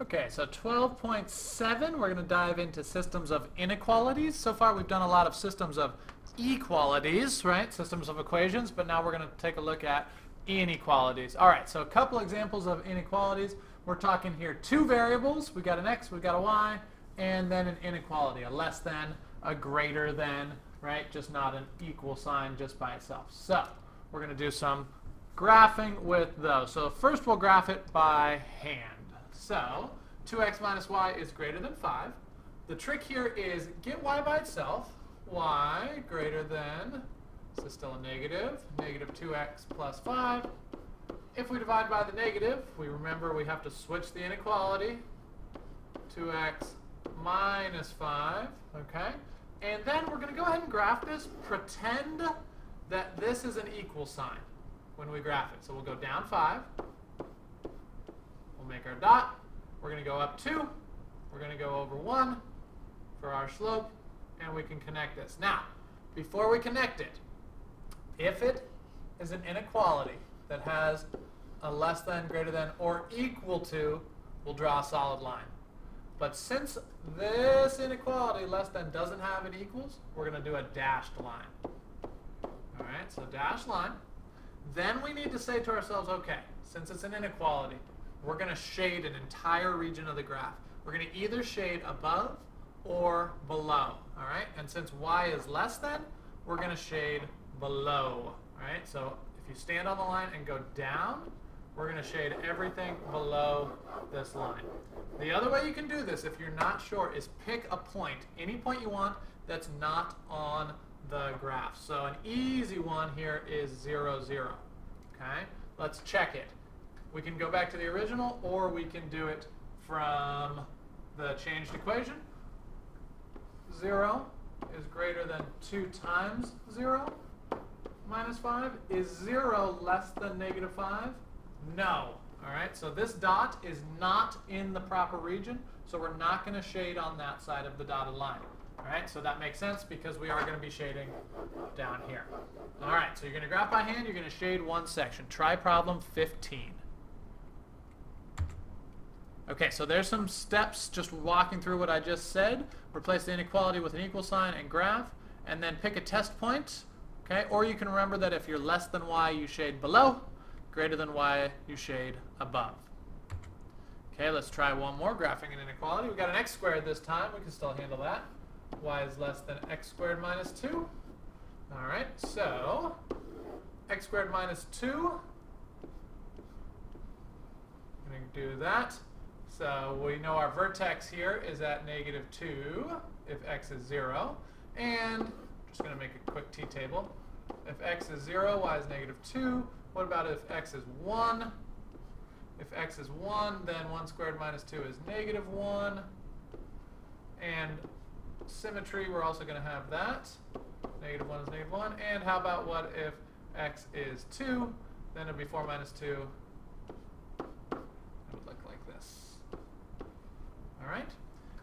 Okay, so 12.7, we're going to dive into systems of inequalities. So far we've done a lot of systems of equalities, right? Systems of equations, but now we're going to take a look at inequalities. All right, so a couple examples of inequalities. We're talking here two variables. We've got an x, we've got a y, and then an inequality, a less than, a greater than, right? Just not an equal sign just by itself. So we're going to do some graphing with those. So first we'll graph it by hand. So 2x minus y is greater than 5. The trick here is get y by itself. y greater than, this is still a negative, negative 2x plus 5. If we divide by the negative, we remember we have to switch the inequality. 2x minus 5, okay? And then we're going to go ahead and graph this. Pretend that this is an equal sign when we graph it. So we'll go down 5. We'll make our dot. We're going to go up 2. We're going to go over 1 for our slope. And we can connect this. Now, before we connect it, if it is an inequality that has a less than, greater than, or equal to, we'll draw a solid line. But since this inequality, less than, doesn't have an equals, we're going to do a dashed line. All right, so dashed line. Then we need to say to ourselves, okay, since it's an inequality, we're going to shade an entire region of the graph. We're going to either shade above or below, all right? And since y is less than, we're going to shade below, all right? So if you stand on the line and go down, we're going to shade everything below this line. The other way you can do this, if you're not sure, is pick a point, any point you want that's not on the graph. So an easy one here is 0, 0. Okay? Let's check it. We can go back to the original, or we can do it from the changed equation. 0 is greater than 2 times 0 minus 5. Is 0 less than negative 5? No. All right, so this dot is not in the proper region, so we're not going to shade on that side of the dotted line. All right, so that makes sense because we are going to be shading down here. All right, so you're going to graph by hand, you're going to shade one section. Try problem 15. Okay, so there's some steps just walking through what I just said. Replace the inequality with an equal sign and graph, and then pick a test point. Okay, or you can remember that if you're less than y, you shade below, greater than y, you shade above. Okay, let's try one more, graphing an inequality. We've got an x squared this time. We can still handle that. y is less than x squared minus 2. All right, so x squared minus 2. I'm going to do that. So we know our vertex here is at negative 2 if x is 0. And I'm just going to make a quick t-table. If x is 0, y is negative 2. What about if x is 1? If x is 1, then 1 squared minus 2 is negative 1. And symmetry, we're also going to have that. Negative 1 is negative 1. And how about what if x is 2? Then it would be 4 minus 2. It would look like this. All right?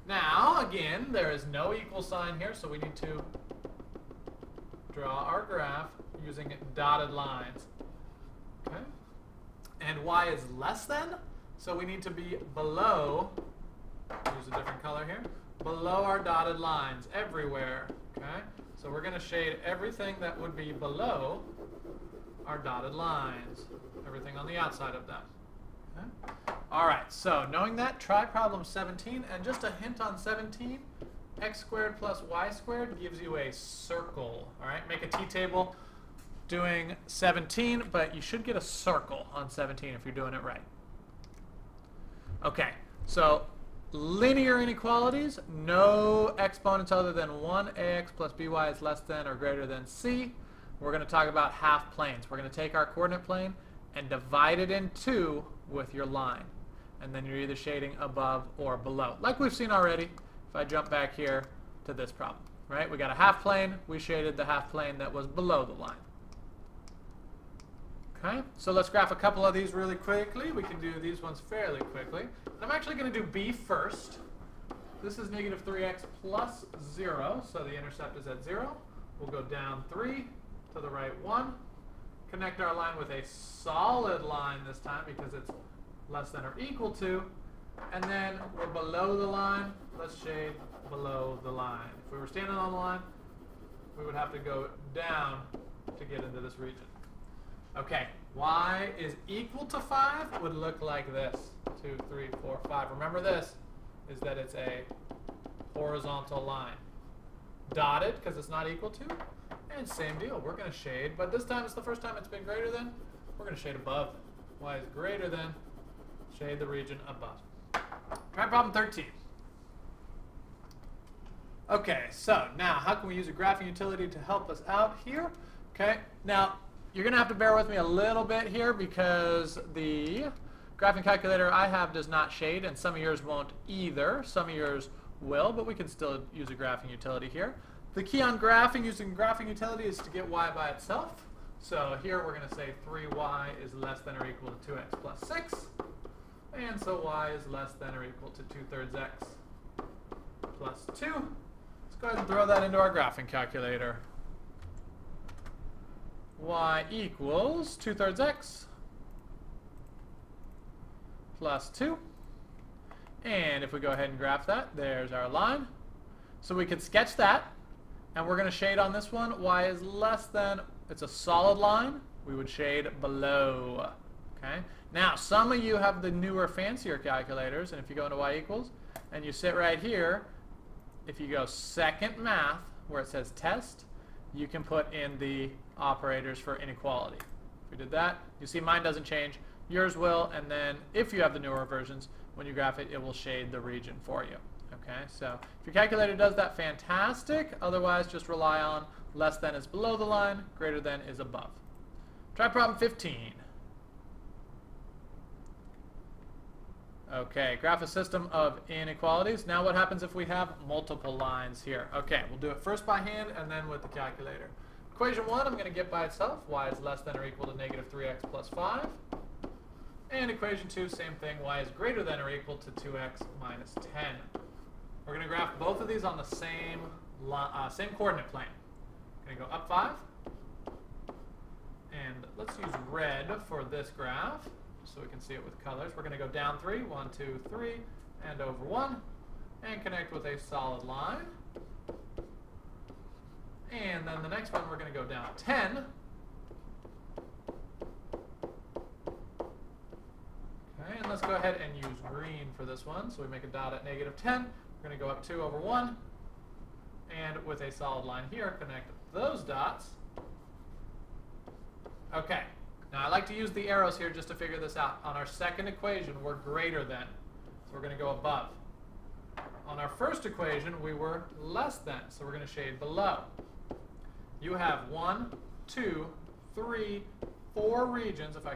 Now, again, there is no equal sign here, so we need to draw our graph using dotted lines. Okay? And y is less than, so we need to be below, use a different color here, below our dotted lines everywhere. Okay? So we're going to shade everything that would be below our dotted lines, everything on the outside of them. All right, so knowing that, try problem 17. And just a hint on 17, x squared plus y squared gives you a circle. All right, make a t-table doing 17, but you should get a circle on 17 if you're doing it right. Okay, so linear inequalities, no exponents other than 1 ax plus by is less than or greater than c. We're going to talk about half planes. We're going to take our coordinate plane and divide it in two with your line. And then you're either shading above or below. Like we've seen already, if I jump back here to this problem. Right? We got a half plane. We shaded the half plane that was below the line. Okay, so let's graph a couple of these really quickly. We can do these ones fairly quickly. I'm actually going to do B first. This is negative 3x plus 0, so the intercept is at 0. We'll go down 3 to the right 1. Connect our line with a solid line this time because it's less than or equal to. and then we're below the line. Let's shade below the line. If we were standing on the line, we would have to go down to get into this region. Okay, y is equal to 5 would look like this. 2, 3, 4, 5. Remember this, is that it's a horizontal line. Dotted, because it's not equal to. And same deal, we're going to shade, but this time it's the first time it's been greater than. We're going to shade above. y is greater than, shade the region above. Try problem 13. Okay, so now how can we use a graphing utility to help us out here? Okay, now you're going to have to bear with me a little bit here because the graphing calculator I have does not shade and some of yours won't either. Some of yours will, but we can still use a graphing utility here. The key on graphing using graphing utility is to get y by itself. So here we're going to say 3y is less than or equal to 2x plus 6. And so y is less than or equal to 2 thirds x plus 2. Let's go ahead and throw that into our graphing calculator. y equals 2 thirds x plus 2. And if we go ahead and graph that, there's our line. So we can sketch that. And we're going to shade on this one. y is less than, it's a solid line. We would shade below. Okay. Now, some of you have the newer, fancier calculators. And if you go into y equals, and you sit right here, if you go second math, where it says test, you can put in the operators for inequality. If we did that, you see mine doesn't change. Yours will, and then if you have the newer versions, when you graph it, it will shade the region for you. Okay, so if your calculator does that, fantastic. Otherwise, just rely on less than is below the line, greater than is above. Try problem 15. Okay, graph a system of inequalities. Now what happens if we have multiple lines here? Okay, we'll do it first by hand and then with the calculator. Equation 1 I'm going to get by itself. y is less than or equal to negative 3x plus 5. And equation 2, same thing. y is greater than or equal to 2x minus 10. We're going to graph both of these on the same, uh, same coordinate plane. Going to go up 5. And let's use red for this graph so we can see it with colors. We're going to go down 3, 1, 2, 3, and over 1, and connect with a solid line. And then the next one, we're going to go down 10. Okay, and let's go ahead and use green for this one. So we make a dot at negative 10. We're going to go up 2 over 1. And with a solid line here, connect those dots. Okay, now I like to use the arrows here just to figure this out. On our second equation, we're greater than. So we're going to go above. On our first equation, we were less than. So we're going to shade below. You have one, two, three, four regions. If I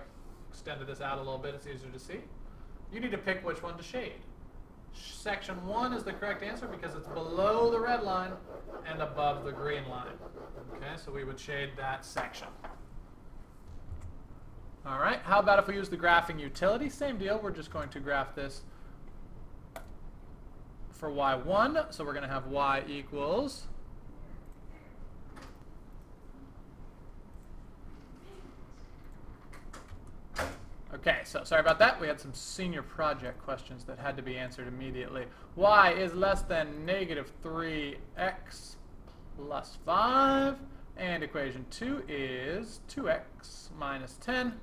extended this out a little bit, it's easier to see. You need to pick which one to shade. Section 1 is the correct answer because it's below the red line and above the green line. Okay, so we would shade that section. All right, how about if we use the graphing utility? Same deal, we're just going to graph this for y1. So we're going to have y equals Okay, so sorry about that. We had some senior project questions that had to be answered immediately. y is less than negative 3x plus 5. And equation 2 is 2x minus 10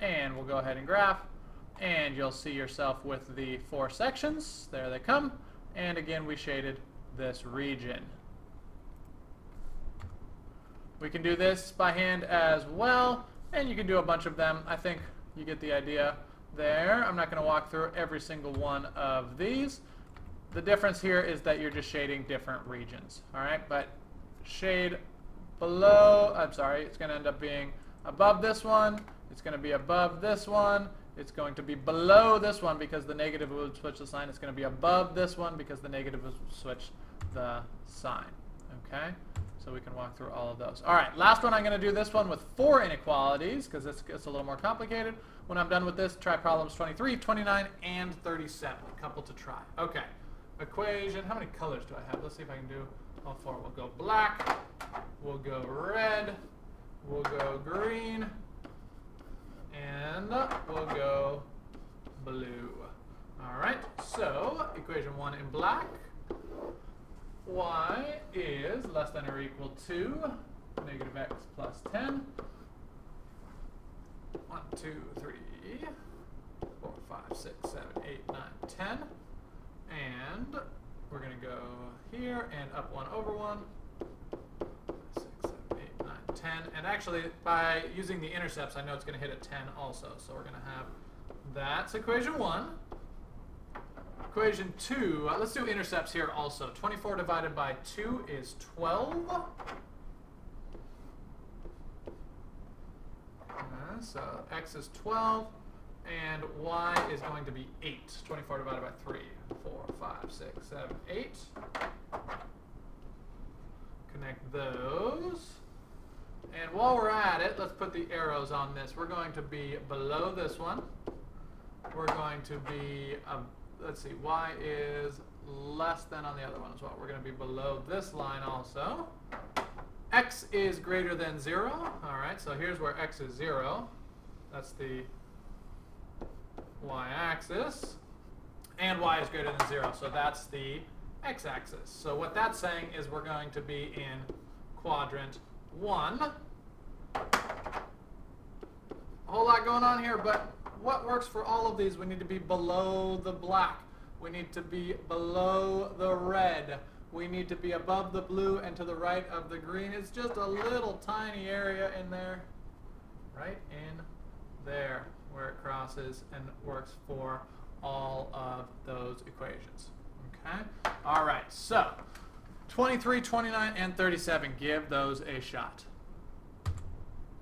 and we'll go ahead and graph and you'll see yourself with the four sections there they come and again we shaded this region we can do this by hand as well and you can do a bunch of them I think you get the idea there I'm not going to walk through every single one of these the difference here is that you're just shading different regions alright but shade below I'm sorry it's going to end up being above this one it's going to be above this one. It's going to be below this one because the negative would switch the sign. It's going to be above this one because the negative would switch the sign. Okay? So we can walk through all of those. All right, last one, I'm going to do this one with four inequalities because this gets a little more complicated. When I'm done with this, try problems 23, 29, and 37. A couple to try. Okay. Equation, how many colors do I have? Let's see if I can do all four. We'll go black, we'll go red, we'll go green, and we'll go blue. All right, so equation 1 in black. y is less than or equal to negative x plus 10. 1, 2, 3, 4, 5, 6, 7, 8, 9, 10. And we're going to go here and up 1 over 1. 6, 7, 8, 9, 10. And actually, by using the intercepts, I know it's going to hit a 10 also. So we're going to have that's equation 1. Equation 2, uh, let's do intercepts here also. 24 divided by 2 is 12. Uh, so x is 12, and y is going to be 8. 24 divided by 3, 4, 5, 6, 7, 8. Connect those. And while we're at it, let's put the arrows on this. We're going to be below this one. We're going to be, let's see, y is less than on the other one as well. We're going to be below this line also. x is greater than 0. All right, so here's where x is 0. That's the y-axis. And y is greater than 0, so that's the x-axis. So what that's saying is we're going to be in quadrant 1. A whole lot going on here, but what works for all of these? We need to be below the black. We need to be below the red. We need to be above the blue and to the right of the green. It's just a little tiny area in there, right in there, where it crosses and works for all of those equations. Okay? All right, so 23, 29, and 37. Give those a shot.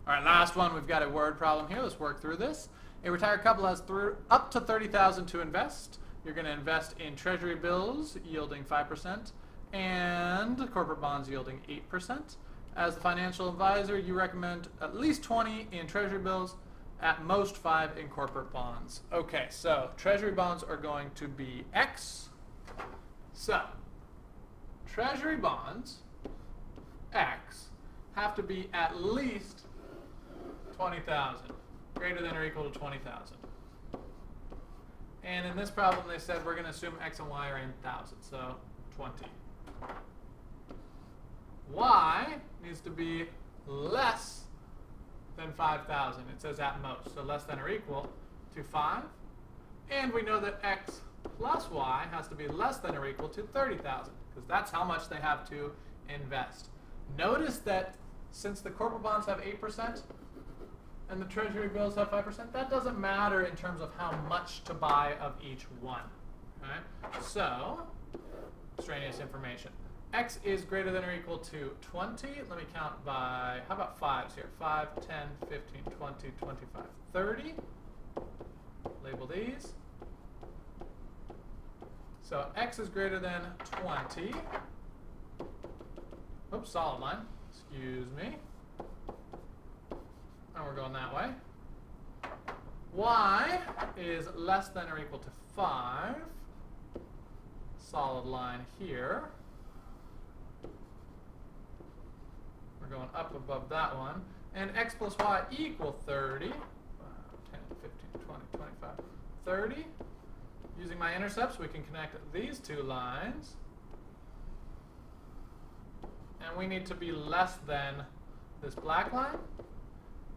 All right, last one. We've got a word problem here. Let's work through this. A retired couple has through up to 30000 to invest. You're going to invest in treasury bills yielding 5% and corporate bonds yielding 8%. As the financial advisor, you recommend at least 20 in treasury bills, at most 5 in corporate bonds. Okay, so treasury bonds are going to be X. So, treasury bonds, X, have to be at least 20,000, greater than or equal to 20,000. And in this problem, they said we're going to assume x and y are in thousands, so 20. y needs to be less than 5,000. It says at most, so less than or equal to 5. And we know that x plus y has to be less than or equal to 30,000, because that's how much they have to invest. Notice that since the corporate bonds have 8%, and the treasury bills have 5%, that doesn't matter in terms of how much to buy of each one. Okay? So, extraneous information. x is greater than or equal to 20. Let me count by, how about fives here? 5, 10, 15, 20, 25, 30. Label these. So x is greater than 20. Oops, solid line. Excuse me. And we're going that way. y is less than or equal to 5. Solid line here. We're going up above that one. And x plus y equal 30. 5, 10, 15, 20, 25, 30. Using my intercepts, we can connect these two lines. And we need to be less than this black line.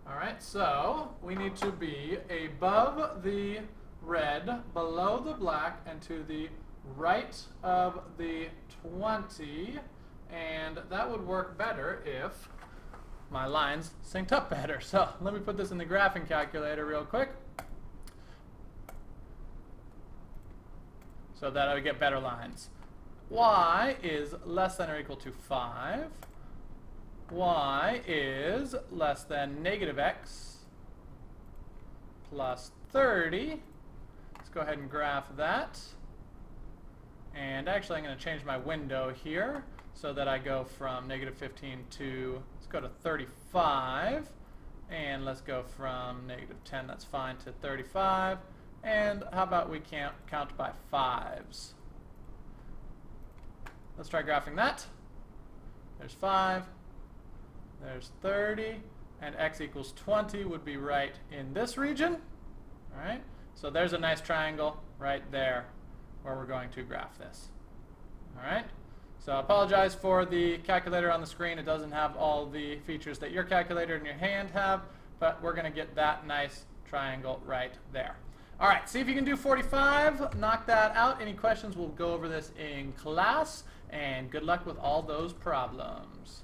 All right, so we need to be above the red, below the black, and to the right of the 20. And that would work better if my lines synced up better. So let me put this in the graphing calculator real quick. So that I would get better lines. y is less than or equal to 5 y is less than negative x plus 30. Let's go ahead and graph that. And actually, I'm going to change my window here so that I go from negative 15 to, let's go to 35. And let's go from negative 10, that's fine, to 35. And how about we count, count by fives? Let's try graphing that. There's 5. There's 30, and x equals 20 would be right in this region. All right, so there's a nice triangle right there. where we're going to graph this. All right? So I apologize for the calculator on the screen. It doesn't have all the features that your calculator in your hand have, but we're going to get that nice triangle right there. All right, see if you can do 45. Knock that out. Any questions, we'll go over this in class. And good luck with all those problems.